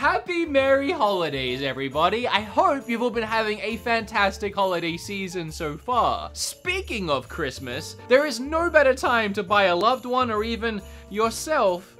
Happy Merry Holidays, everybody. I hope you've all been having a fantastic holiday season so far. Speaking of Christmas, there is no better time to buy a loved one or even yourself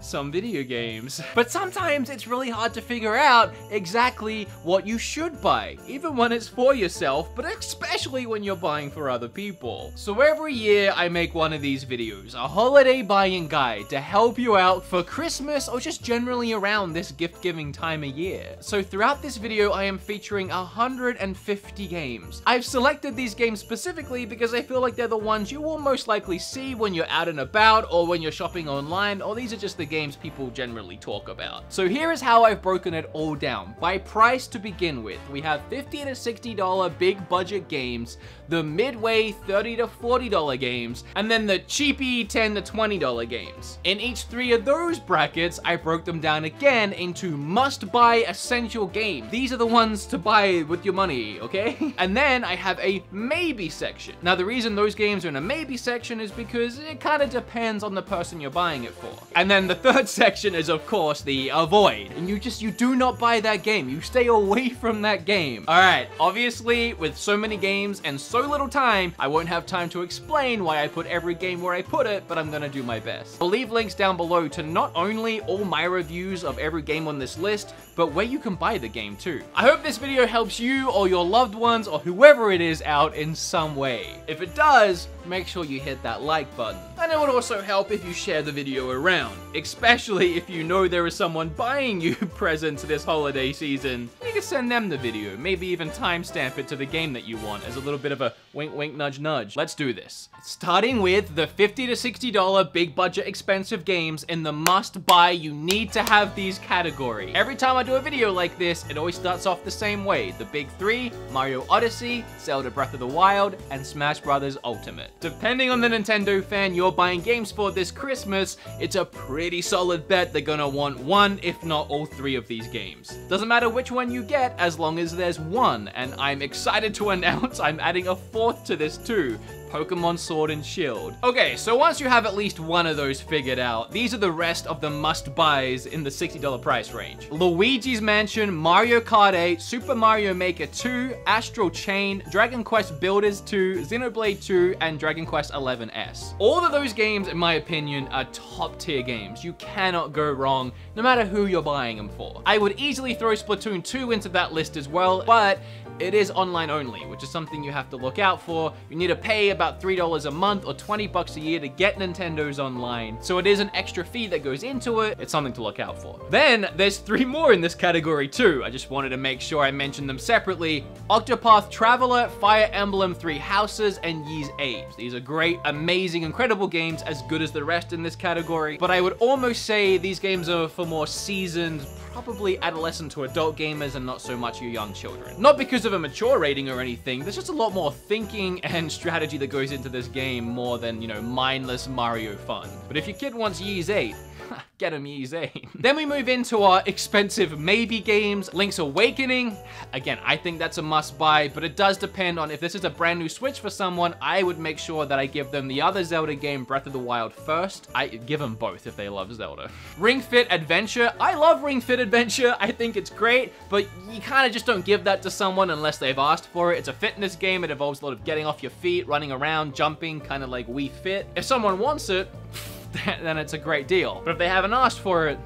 some video games. But sometimes it's really hard to figure out exactly what you should buy, even when it's for yourself, but especially when you're buying for other people. So every year I make one of these videos, a holiday buying guide to help you out for Christmas or just generally around this gift giving time of year. So throughout this video I am featuring 150 games. I've selected these games specifically because I feel like they're the ones you will most likely see when you're out and about or when you're shopping online or these are just the games people generally talk about. So here is how I've broken it all down. By price to begin with, we have 50 to $60 big budget games, the midway 30 to $40 games, and then the cheapy 10 to $20 games. In each three of those brackets, I broke them down again into must-buy essential games. These are the ones to buy with your money, okay? And then I have a maybe section. Now the reason those games are in a maybe section is because it kind of depends on the person you're buying it for. And then the third section is of course the avoid. And you just, you do not buy that game. You stay away from that game. All right, obviously with so many games and so little time, I won't have time to explain why I put every game where I put it, but I'm gonna do my best. I'll leave links down below to not only all my reviews of every game on this list, but where you can buy the game too. I hope this video helps you or your loved ones or whoever it is out in some way. If it does, make sure you hit that like button. And it would also help if you share the video around, especially if you know there is someone buying you presents this holiday season. You can send them the video, maybe even timestamp it to the game that you want as a little bit of a wink wink nudge nudge. Let's do this. Starting with the 50 to $60 big budget expensive games in the must buy, you need to have these category. Every time I do a video like this, it always starts off the same way. The big three, Mario Odyssey, Zelda Breath of the Wild, and Smash Brothers Ultimate. Depending on the Nintendo fan you're buying games for this Christmas, it's a pretty solid bet they're gonna want one, if not all three of these games. Doesn't matter which one you get, as long as there's one, and I'm excited to announce I'm adding a fourth to this too, Pokemon Sword and Shield. Okay, so once you have at least one of those figured out, these are the rest of the must-buys in the $60 price range. Luigi's Mansion, Mario Kart 8, Super Mario Maker 2, Astral Chain, Dragon Quest Builders 2, Xenoblade 2, and Dragon Quest 11S. All of those games, in my opinion, are top tier games. You cannot go wrong, no matter who you're buying them for. I would easily throw Splatoon 2 into that list as well, but it is online only, which is something you have to look out for. You need to pay about $3 a month or 20 bucks a year to get Nintendo's online. So it is an extra fee that goes into it. It's something to look out for. Then there's three more in this category too. I just wanted to make sure I mentioned them separately. Octopath Traveler, Fire Emblem Three Houses, and Ys 8. These are great, amazing, incredible games, as good as the rest in this category. But I would almost say these games are for more seasoned, probably adolescent to adult gamers and not so much your young children. Not because of a mature rating or anything, there's just a lot more thinking and strategy that goes into this game more than, you know, mindless Mario fun. But if your kid wants Ys 8, get Ys 8. then we move into our expensive maybe games. Link's Awakening, again, I think that's a must buy, but it does depend on if this is a brand new Switch for someone, I would make sure that I give them the other Zelda game, Breath of the Wild first. I give them both if they love Zelda. Ring Fit Adventure, I love Ring Fit Adventure. I think it's great, but you kind of just don't give that to someone unless they've asked for it. It's a fitness game. It involves a lot of getting off your feet, running around, jumping, kind of like Wii Fit. If someone wants it, then it's a great deal. But if they haven't asked for it,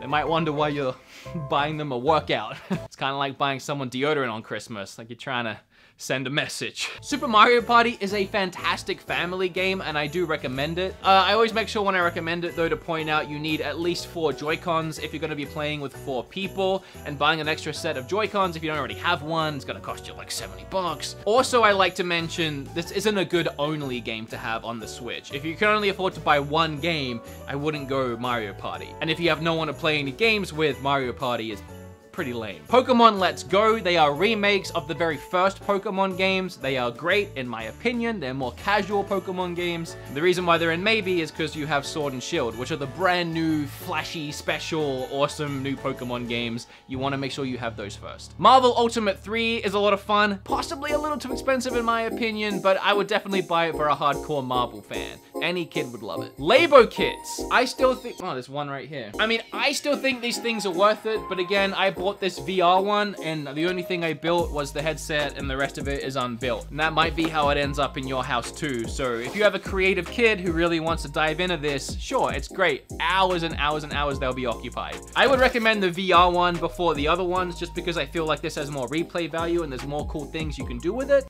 they might wonder why you're buying them a workout. it's kind of like buying someone deodorant on Christmas, like you're trying to send a message. Super Mario Party is a fantastic family game and I do recommend it. Uh, I always make sure when I recommend it though to point out you need at least four Joy-Cons if you're going to be playing with four people and buying an extra set of Joy-Cons if you don't already have one it's going to cost you like 70 bucks. Also I like to mention this isn't a good only game to have on the Switch. If you can only afford to buy one game, I wouldn't go Mario Party. And if you have no one to play any games with, Mario Party is pretty lame. Pokemon Let's Go, they are remakes of the very first Pokemon games. They are great, in my opinion. They're more casual Pokemon games. The reason why they're in maybe is because you have Sword and Shield, which are the brand new, flashy, special, awesome new Pokemon games. You want to make sure you have those first. Marvel Ultimate 3 is a lot of fun. Possibly a little too expensive in my opinion, but I would definitely buy it for a hardcore Marvel fan. Any kid would love it. Labo kits. I still think, oh, there's one right here. I mean, I still think these things are worth it, but again, I bought this VR one, and the only thing I built was the headset, and the rest of it is unbuilt. And that might be how it ends up in your house too. So if you have a creative kid who really wants to dive into this, sure, it's great. Hours and hours and hours they'll be occupied. I would recommend the VR one before the other ones, just because I feel like this has more replay value and there's more cool things you can do with it.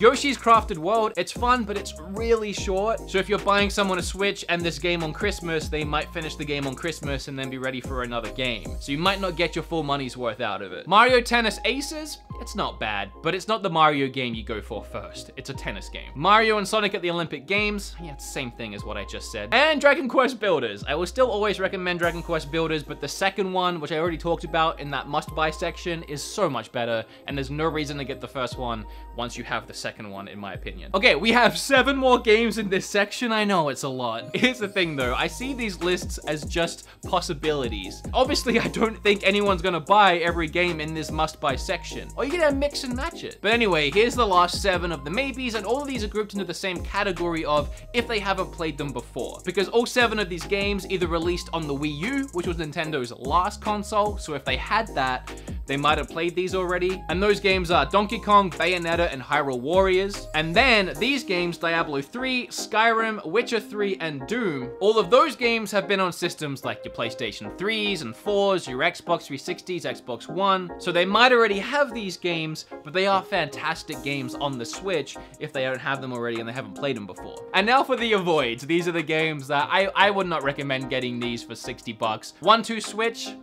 Yoshi's Crafted World, it's fun, but it's really short. So if you're buying someone a Switch and this game on Christmas, they might finish the game on Christmas and then be ready for another game. So you might not get your full money's worth out of it. Mario Tennis Aces, it's not bad, but it's not the Mario game you go for first. It's a tennis game. Mario and Sonic at the Olympic Games, yeah, it's the same thing as what I just said. And Dragon Quest Builders. I will still always recommend Dragon Quest Builders, but the second one, which I already talked about in that must-buy section, is so much better, and there's no reason to get the first one once you have the second one, in my opinion. Okay, we have seven more games in this section. I know it's a lot. Here's the thing though, I see these lists as just possibilities. Obviously, I don't think anyone's gonna buy every game in this must-buy section. Or you're gonna mix and match it. But anyway, here's the last seven of the maybes, and all of these are grouped into the same category of if they haven't played them before. Because all seven of these games either released on the Wii U, which was Nintendo's last console, so if they had that, they might have played these already. And those games are Donkey Kong, Bayonetta, and Hyrule Warriors. And then these games, Diablo 3, Skyrim, Witcher 3, and Doom, all of those games have been on systems like your PlayStation 3s and 4s, your Xbox 360s, Xbox One. So they might already have these games, but they are fantastic games on the Switch if they don't have them already and they haven't played them before. And now for the avoids. These are the games that I, I would not recommend getting these for 60 bucks. One, two Switch,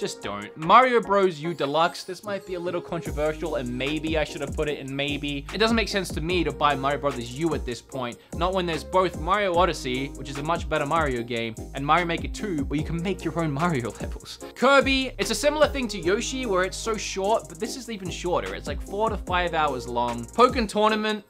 just don't. Mario Bros. U Deluxe, this might be a little controversial and maybe I should have put it in maybe. It doesn't make sense to me to buy Mario Bros. U at this point, not when there's both Mario Odyssey, which is a much better Mario game, and Mario Maker 2, where you can make your own Mario levels. Kirby, it's a similar thing to Yoshi, where it's so short, but this is even shorter. It's like four to five hours long. Pokken Tournament,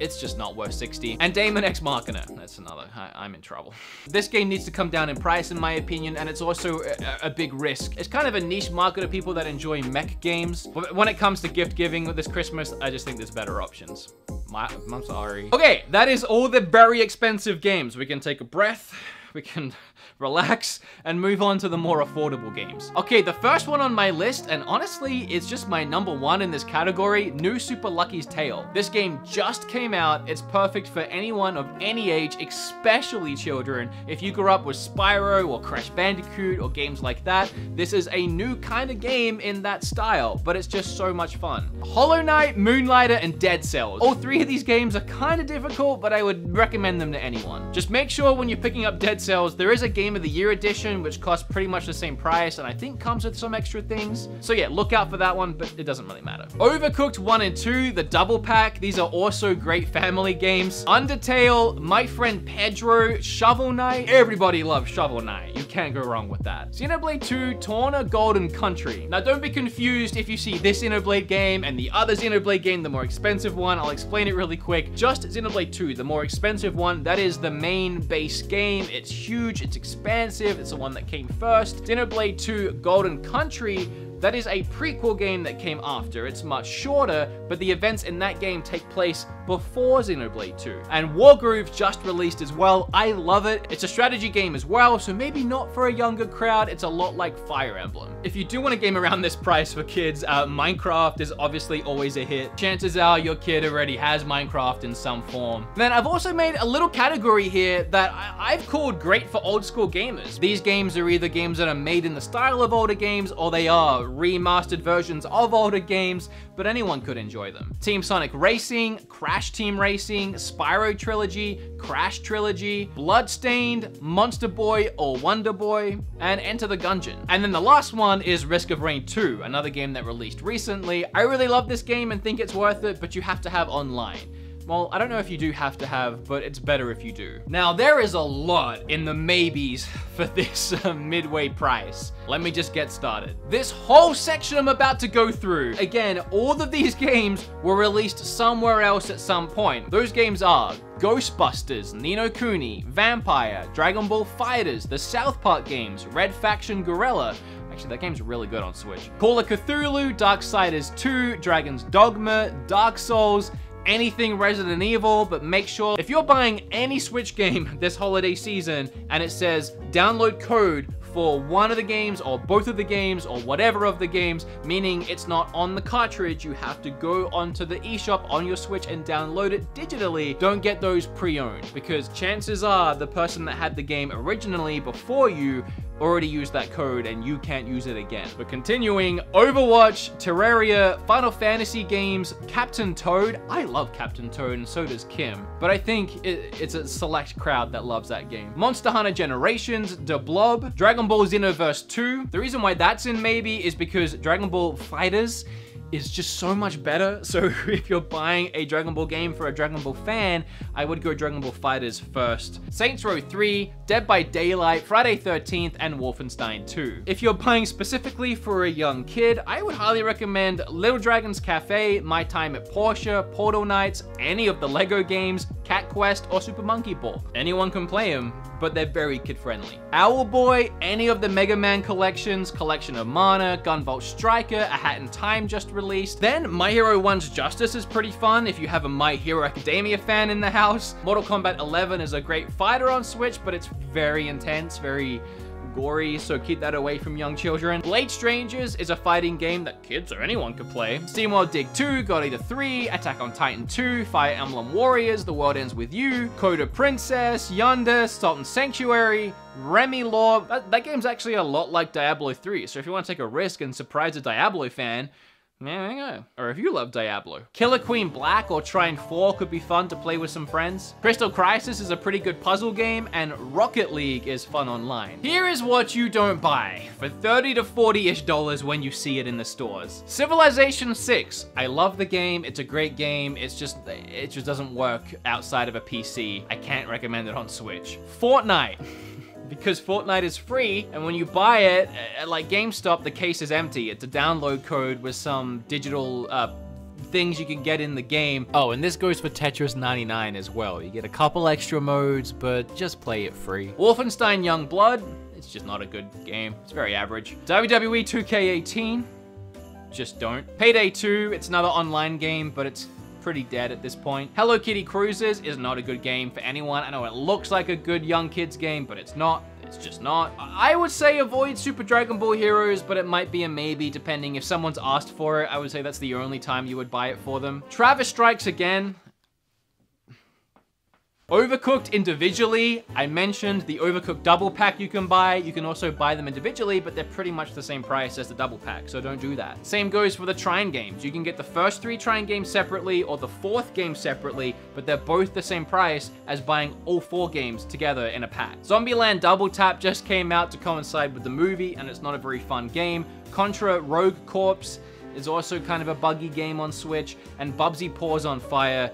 it's just not worth 60. And Daemon X Machina, that's another, I, am in trouble. This game needs to come down in price in my opinion, and it's also a, a, big risk. It's kind of a niche market of people that enjoy mech games. But when it comes to gift giving this Christmas, I just think there's better options. My, I'm sorry. Okay, that is all the very expensive games. We can take a breath we can relax and move on to the more affordable games. Okay, the first one on my list, and honestly, it's just my number one in this category, New Super Lucky's Tale. This game just came out. It's perfect for anyone of any age, especially children. If you grew up with Spyro or Crash Bandicoot or games like that, this is a new kind of game in that style, but it's just so much fun. Hollow Knight, Moonlighter, and Dead Cells. All three of these games are kind of difficult, but I would recommend them to anyone. Just make sure when you're picking up Dead Cells, there is a Game of the Year edition, which costs pretty much the same price, and I think comes with some extra things. So yeah, look out for that one, but it doesn't really matter. Overcooked 1 and 2, the double pack, these are also great family games. Undertale, My Friend Pedro, Shovel Knight, everybody loves Shovel Knight. You can't go wrong with that. Xenoblade 2, Torna Golden Country. Now don't be confused if you see this Xenoblade game and the other Xenoblade game, the more expensive one. I'll explain it really quick. Just Xenoblade 2, the more expensive one, that is the main base game game. It's huge, it's expansive, it's the one that came first. Xenoblade 2 Golden Country that is a prequel game that came after. It's much shorter, but the events in that game take place before Xenoblade 2. And Wargroove just released as well. I love it. It's a strategy game as well, so maybe not for a younger crowd. It's a lot like Fire Emblem. If you do want a game around this price for kids, uh, Minecraft is obviously always a hit. Chances are your kid already has Minecraft in some form. Then I've also made a little category here that I have called great for old school gamers. These games are either games that are made in the style of older games or they are remastered versions of older games, but anyone could enjoy them. Team Sonic Racing, Crash Team Racing, Spyro Trilogy, Crash Trilogy, Bloodstained, Monster Boy or Wonder Boy, and Enter the Gungeon. And then the last one is Risk of Rain 2, another game that released recently. I really love this game and think it's worth it, but you have to have online. Well, I don't know if you do have to have, but it's better if you do. Now, there is a lot in the maybes for this uh, midway price. Let me just get started. This whole section I'm about to go through, again, all of these games were released somewhere else at some point. Those games are Ghostbusters, Ni no Kuni, Vampyr, Dragon Ball FighterZ, the South Park games, Red Faction Guerrilla, Actually, that game's really good on Switch. Call of Cthulhu, Darksiders 2, Dragon's Dogma, Dark Souls, anything Resident Evil, but make sure if you're buying any Switch game this holiday season and it says download code for one of the games or both of the games or whatever of the games, meaning it's not on the cartridge, you have to go onto the eShop on your Switch and download it digitally. Don't get those pre-owned because chances are the person that had the game originally before you already used that code and you can't use it again. But continuing, Overwatch, Terraria, Final Fantasy games, Captain Toad. I love Captain Toad and so does Kim, but I think it, it's a select crowd that loves that game. Monster Hunter Generations, The Blob, Dragon Ball Xenoverse 2. The reason why that's in maybe is because Dragon Ball FighterZ is just so much better. So if you're buying a Dragon Ball game for a Dragon Ball fan, I would go Dragon Ball FighterZ first. Saints Row 3, Dead by Daylight, Friday 13th, and Wolfenstein 2. If you're buying specifically for a young kid, I would highly recommend Little Dragon's Cafe, My Time at Portia, Portal Knights, any of the LEGO games, Cat Quest, or Super Monkey Ball. Anyone can play them, but they're very kid-friendly. Owlboy, any of the Mega Man collections, Collection of Mana, Gunvolt Striker, A Hat in Time just released. Then My Hero One's Justice is pretty fun if you have a My Hero Academia fan in the house. Mortal Kombat 11 is a great fighter on Switch, but it's very intense, very gory, so keep that away from young children. Blade Strangers is a fighting game that kids or anyone could play. SteamWorld Dig 2, God Eater 3, Attack on Titan 2, Fire Emblem Warriors, The World Ends With You, Coda Princess, Yonder, Salt and Sanctuary, Remilore. That, that game's actually a lot like Diablo 3, so if you want to take a risk and surprise a Diablo fan, there you go. Or if you love Diablo. Killer Queen Black or Trine 4 could be fun to play with some friends. Crystal Crisis is a pretty good puzzle game, and Rocket League is fun online. Here is what you don't buy for 30 to 40-ish dollars when you see it in the stores. Civilization 6. I love the game. It's a great game. It's just, it just doesn't work outside of a PC. I can't recommend it on Switch. Fortnite. because Fortnite is free, and when you buy it at like GameStop, the case is empty. It's a download code with some digital uh, things you can get in the game. Oh, and this goes for Tetris 99 as well. You get a couple extra modes, but just play it free. Wolfenstein Young Blood, it's just not a good game. It's very average. WWE 2K18, just don't. Payday 2, it's another online game, but it's pretty dead at this point. Hello Kitty Kruisers is not a good game for anyone. I know it looks like a good young kids game, but it's not. It's just not. I would say avoid Super Dragon Ball Heroes, but it might be a maybe depending if someone's asked for it. I would say that's the only time you would buy it for them. Travis Strikes Again. Overcooked individually, I mentioned the Overcooked double pack you can buy. You can also buy them individually, but they're pretty much the same price as the double pack, so don't do that. Same goes for the Trine games. You can get the first three Trine games separately or the fourth game separately, but they're both the same price as buying all four games together in a pack. Zombieland Double Tap just came out to coincide with the movie, and it's not a very fun game. Contra Rogue Corps is also kind of a buggy game on Switch, and Bubsy Paws on Fire.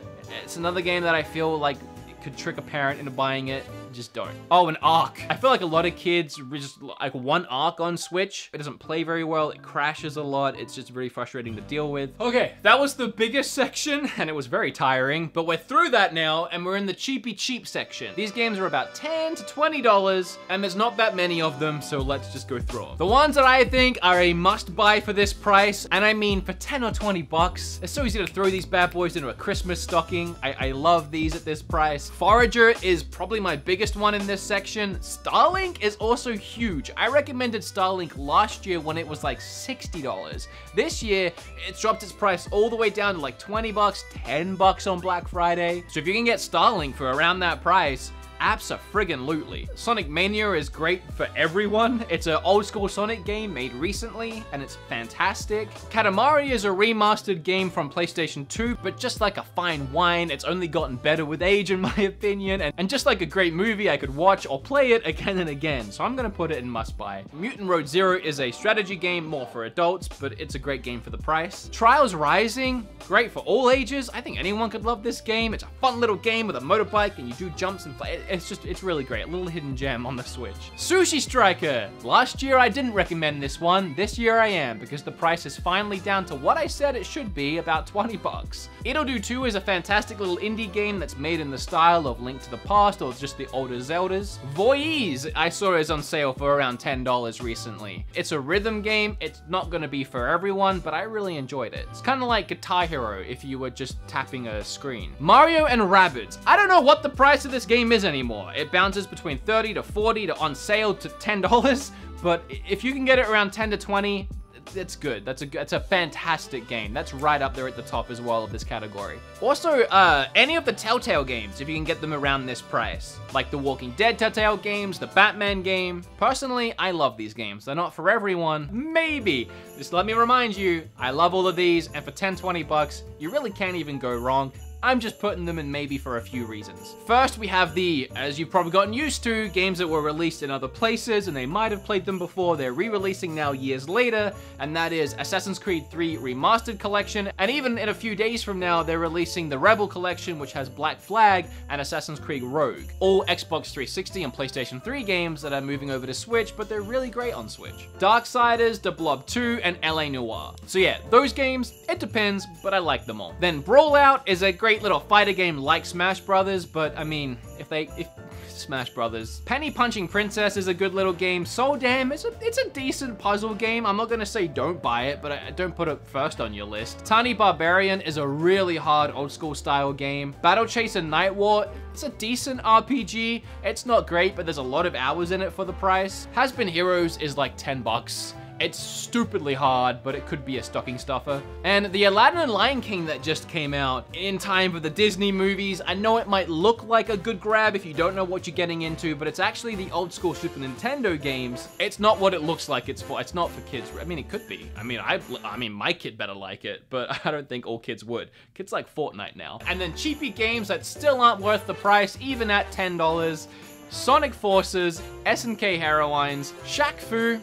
It's another game that I feel like could trick a parent into buying it just don't. Oh, an ARK. I feel like a lot of kids just like one ARK on Switch. It doesn't play very well. It crashes a lot. It's just very frustrating to deal with. Okay, that was the biggest section and it was very tiring, but we're through that now and we're in the cheapy cheap section. These games are about 10 to $20 and there's not that many of them, so let's just go through them. The ones that I think are a must buy for this price, and I mean for 10 or 20 bucks, it's so easy to throw these bad boys into a Christmas stocking. I, I love these at this price. Forager is probably my biggest biggest one in this section. Starlink is also huge. I recommended Starlink last year when it was like $60. This year, it's dropped its price all the way down to like 20 bucks, 10 bucks on Black Friday. So if you can get Starlink for around that price, Abso-friggin-lutely. Sonic Mania is great for everyone. It's an old school Sonic game made recently, and it's fantastic. Katamari is a remastered game from PlayStation 2, but just like a fine wine, it's only gotten better with age in my opinion, and, and just like a great movie, I could watch or play it again and again, so I'm gonna put it in must buy. Mutant Road Zero is a strategy game more for adults, but it's a great game for the price. Trials Rising, great for all ages. I think anyone could love this game. It's a fun little game with a motorbike and you do jumps and play it's just, it's really great. A little hidden gem on the Switch. Sushi Striker. Last year I didn't recommend this one. This year I am because the price is finally down to what I said it should be, about 20 bucks. Ittle Dew 2 is a fantastic little indie game that's made in the style of Link to the Past or just the older Zeldas. VOEZ I saw is on sale for around $10 recently. It's a rhythm game. It's not gonna be for everyone, but I really enjoyed it. It's kind of like Guitar Hero if you were just tapping a screen. Mario and Rabbids. I don't know what the price of this game is anymore. It bounces between 30 to 40 to on sale to $10, but if you can get it around 10 to 20, it's good. That's a that's a fantastic game. That's right up there at the top as well of this category. Also, uh, any of the Telltale games, if you can get them around this price, like the Walking Dead Telltale games, the Batman game. Personally, I love these games. They're not for everyone, maybe. Just let me remind you, I love all of these, and for 10, 20 bucks, you really can't even go wrong. I'm just putting them in maybe for a few reasons. First, we have the, as you've probably gotten used to, games that were released in other places and they might have played them before, they're re-releasing now years later, and that is Assassin's Creed 3 Remastered Collection, and even in a few days from now, they're releasing the Rebel Collection, which has Black Flag and Assassin's Creed Rogue. All Xbox 360 and PlayStation 3 games that are moving over to Switch, but they're really great on Switch. Darksiders, The Blob 2, and LA Noire. So yeah, those games, it depends, but I like them all. Then Brawlout is a great great little fighter game like Smash Brothers, but I mean, if they, if Smash Brothers. Penny Punching Princess is a good little game. Soldam is a, it's a decent puzzle game. I'm not gonna say don't buy it, but I, don't put it first on your list. Tiny Barbarian is a really hard old school style game. Battle Chaser Night War, it's a decent RPG. It's not great, but there's a lot of hours in it for the price. Has Been Heroes is like 10 bucks. It's stupidly hard, but it could be a stocking stuffer. And the Aladdin and Lion King that just came out in time for the Disney movies, I know it might look like a good grab if you don't know what you're getting into, but it's actually the old school Super Nintendo games. It's not what it looks like it's for. It's not for kids. I mean, it could be. I mean, I, I mean, my kid better like it, but I don't think all kids would. Kids like Fortnite now. And then cheapy games that still aren't worth the price, even at $10. Sonic Forces, SNK Heroines, Shaq Fu,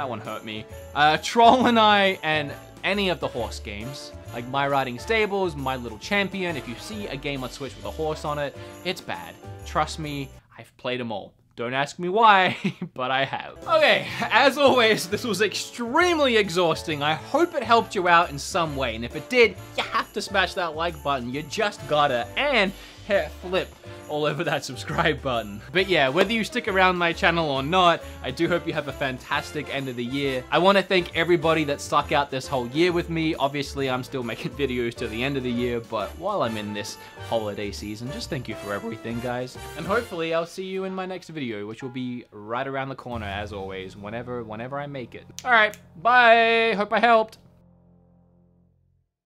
that one hurt me. Uh, Troll and I, and any of the horse games. Like My Riding Stables, My Little Champion. If you see a game on Switch with a horse on it, it's bad. Trust me, I've played them all. Don't ask me why, but I have. Okay, as always, this was extremely exhausting. I hope it helped you out in some way, and if it did, you have to smash that like button. You just gotta. And flip all over that subscribe button. But yeah, whether you stick around my channel or not, I do hope you have a fantastic end of the year. I want to thank everybody that stuck out this whole year with me. Obviously, I'm still making videos to the end of the year, but while I'm in this holiday season, just thank you for everything, guys. And hopefully, I'll see you in my next video, which will be right around the corner, as always, whenever, whenever I make it. All right, bye. Hope I helped.